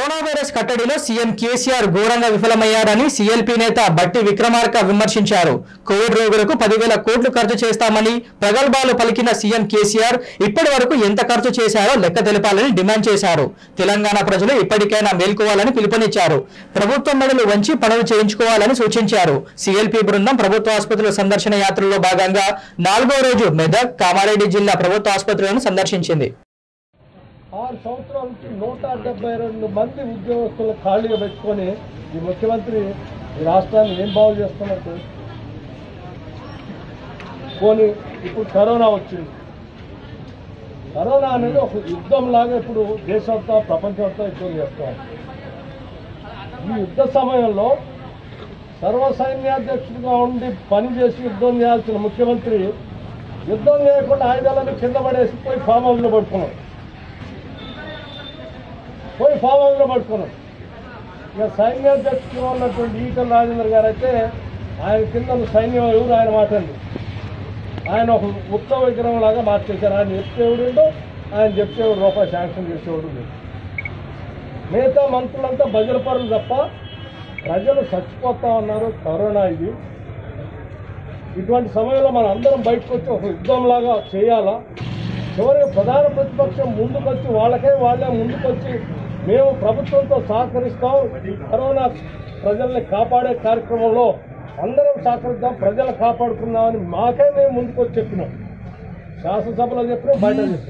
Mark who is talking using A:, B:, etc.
A: Corona virus కట్టడిలో CM KCR ఘోరంగా విఫలమయ్యారని సీఎల్పీ నేత బట్టి విక్రమార్క విమర్శించారు. కోవిడ్ రోగులకు పదివేల కోట్లు ఖర్చు చేస్తామని ప్రగల్భాలు పలికిన సీఎం కేసీఆర్ ఇప్పటి వరకు ఎంత ఖర్చు చేశారో లెక్క తెలపాలని డిమాండ్ చేశారు. తెలంగాణ ప్రజలు ఇప్పటికైనా మేల్కోవాలని పిలుపునిచ్చారు. ప్రభుత్వం మెడలు వంచి పనులు చేయించుకోవాలని సూచించారు. సీఎల్పీ బృందం ప్రభుత్వ ఆసుపత్రుల సందర్శన యాత్రలో భాగంగా నాలుగో రోజు మెదక్ కామారెడ్డి జిల్లా ప్రభుత్వ ఆసుపత్రులను సందర్శించింది.
B: ఆరు సంవత్సరాల నుంచి నూట డెబ్బై రెండు మంది ఉద్యోగస్తులు ఖాళీగా పెట్టుకొని ఈ ముఖ్యమంత్రి ఈ రాష్ట్రాన్ని ఏం బాగు చేస్తున్నట్టు పోనీ ఇప్పుడు కరోనా వచ్చింది. కరోనా అనేది ఒక యుద్ధం లాగా ఇప్పుడు దేశంతో ప్రపంచంతో ఎక్కువ చేస్తాం ఈ యుద్ధ సమయంలో సర్వసైన్యాధ్యక్షుడిగా ఉండి పనిచేసి యుద్ధం చేయాల్సిన ముఖ్యమంత్రి యుద్ధం చేయకుండా ఆయుధాలను కింద పడేసి పోయి ఫామ్ హౌస్లో పడుకున్నాడు. పోయి ఫామ్ హౌస్లో పట్టుకున్నాం ఇక సైన్యాధ్యక్షుడు ఉన్నటువంటి ఈటల రాజేంద్ర గారు అయితే ఆయన కింద సైన్యం ఎవరు ఆయన మాటండి ఆయన ఒక ఉత్తమ విగ్రహం లాగా మార్చేశారు. ఆయన చెప్తేవాడు ఆయన చెప్తేవాడు రూపాయి శాంక్షన్ చేసేవాడు లేదు. మిగతా మంత్రులంతా బజల పరులు తప్ప ప్రజలు చచ్చిపోతా ఉన్నారు. కరోనా ఇది. ఇటువంటి సమయంలో మనం అందరం బయటకు వచ్చి ఒక యుద్ధంలాగా చేయాలా? చివరికి ప్రధాన ప్రతిపక్షం ముందుకొచ్చి వాళ్ళకే వాళ్ళే ముందుకొచ్చి మేము ప్రభుత్వంతో సహకరిస్తాం. ఈ కరోనా ప్రజల్ని కాపాడే కార్యక్రమంలో అందరం సహకరిద్దాం ప్రజలు కాపాడుకుందామని మాకే మేము ముందుకొచ్చి చెప్పినాం. శాసనసభలో చెప్పినాం బయట చెప్పినాం.